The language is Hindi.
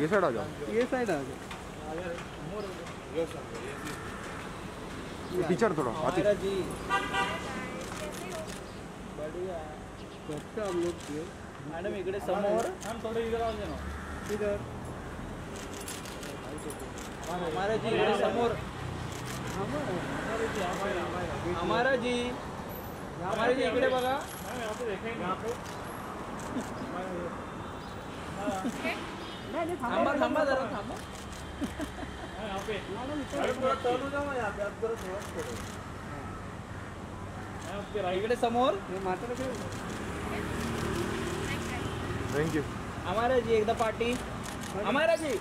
ये साइड आ जाओ। ये साइड आ जाओ। टीचर थोड़ा आती जी। बढ़िया। हम लोग मॅडम इकडे समोर। इधर हमारा जी इकडे समोर। हमारा जी। हमारा जी इकडे बघा। थांबा थांबा जरा थांबा. इकडे समोर. थैंक यू हमारा जी एकदा पार्टी. हमारा जी